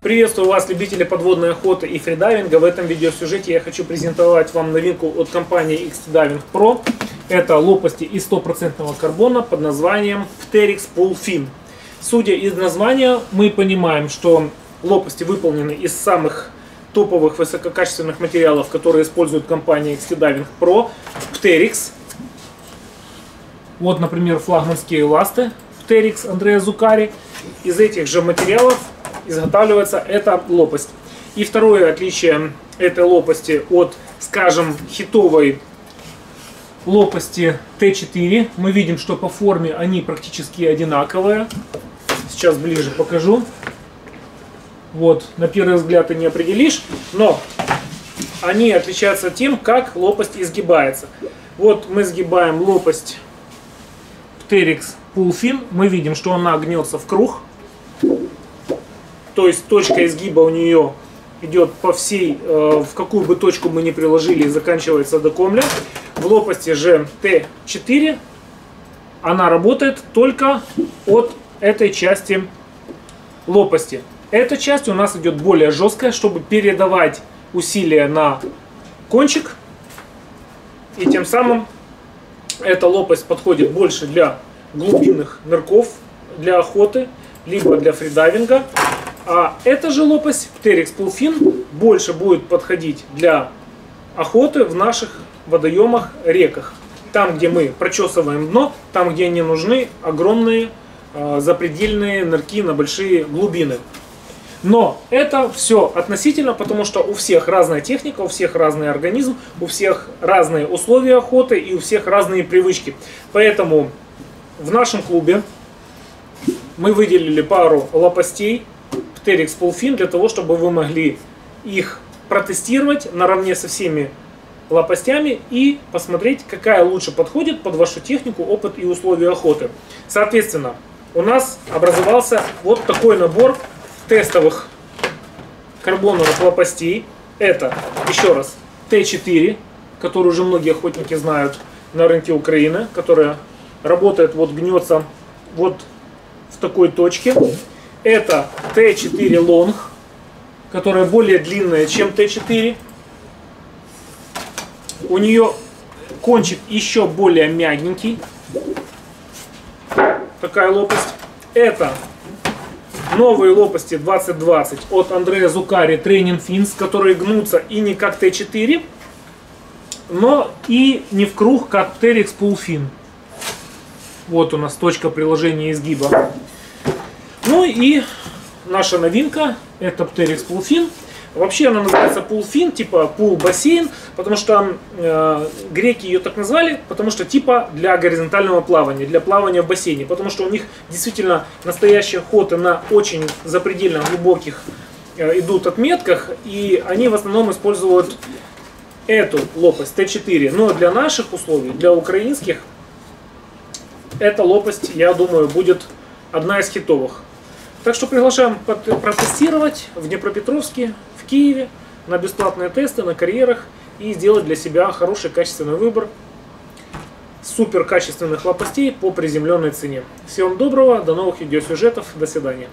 Приветствую вас, любители подводной охоты и фридайвинга. В этом видеосюжете я хочу презентовать вам новинку от компании XT-Diving Pro. Это лопасти из стопроцентного карбона под названием Pteryx Pool. Судя из названия, мы понимаем, что лопасти выполнены из самых топовых высококачественных материалов, которые использует компания XT-Diving Pro. Pteryx. Вот, например, флагманские ласты Pteryx Андрея Зукари. Из этих же материалов изготавливается эта лопасть. И второе отличие этой лопасти от, скажем, хитовой лопасти Т4. Мы видим, что по форме они практически одинаковые. Сейчас ближе покажу. Вот, на первый взгляд ты не определишь, но они отличаются тем, как лопасть изгибается. Вот мы сгибаем лопасть Pteryx Pulfin. Мы видим, что она гнется в круг. То есть точка изгиба у нее идет по всей, э, в какую бы точку мы ни приложили, заканчивается до комля. В лопасти же Т4 она работает только от этой части лопасти. Эта часть у нас идет более жесткая, чтобы передавать усилия на кончик. И тем самым эта лопасть подходит больше для глубинных нырков, для охоты, либо для фридайвинга. А эта же лопасть, Pteryx Pulfin, больше будет подходить для охоты в наших водоемах, реках. Там, где мы прочесываем дно, там, где не нужны огромные э, запредельные нырки на большие глубины. Но это все относительно, потому что у всех разная техника, у всех разный организм, у всех разные условия охоты и у всех разные привычки. Поэтому в нашем клубе мы выделили пару лопастей Pteryx Pulfin для того, чтобы вы могли их протестировать наравне со всеми лопастями и посмотреть, какая лучше подходит под вашу технику, опыт и условия охоты. Соответственно, у нас образовался вот такой набор тестовых карбоновых лопастей. Это, еще раз, Т4, который уже многие охотники знают на рынке Украины, которая работает, вот гнется вот в такой точке. Это Т4 Long, которая более длинная, чем Т4. У нее кончик еще более мягенький. Такая лопасть. Это новые лопасти 2020 от Андрея Зукари Training Fins, которые гнутся и не как Т4, но и не в круг, как Terex Pull Вот у нас точка приложения изгиба. Ну и наша новинка, это Pteryx Pulfin. Вообще она называется пулфин, типа пул бассейн, потому что э, греки ее так назвали, потому что типа для горизонтального плавания, для плавания в бассейне, потому что у них действительно настоящие охоты на очень запредельно глубоких э, идут отметках, и они в основном используют эту лопасть Т4. Но для наших условий, для украинских, эта лопасть, я думаю, будет одна из хитовых. Так что приглашаем протестировать в Днепропетровске, в Киеве, на бесплатные тесты, на карьерах и сделать для себя хороший качественный выбор супер качественных лопастей по приземленной цене. Всем доброго, до новых видеосюжетов, до свидания.